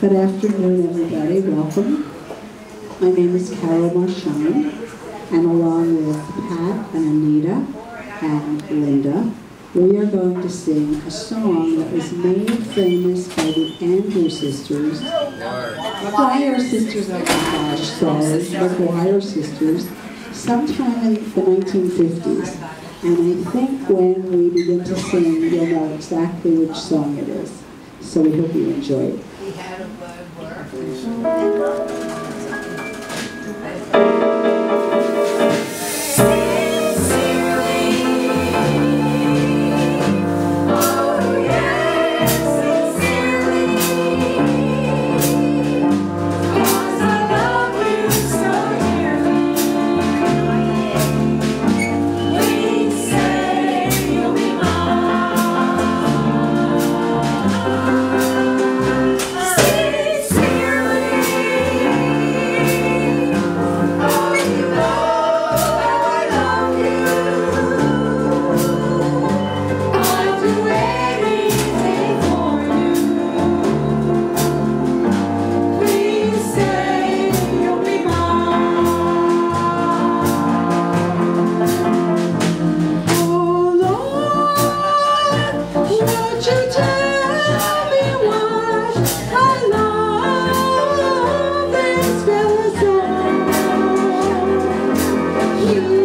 Good afternoon, everybody. Welcome. My name is Carol Marchand, and along with Pat and Anita and Linda, we are going to sing a song that was made famous by the Andrew sisters. McGuire sisters, oh my gosh, sorry, the McGuire sisters, sometime in the 1950s. And I think when we begin to sing, you'll know exactly which song it is. So we hope you enjoy it. Oh Lord, won't you take you.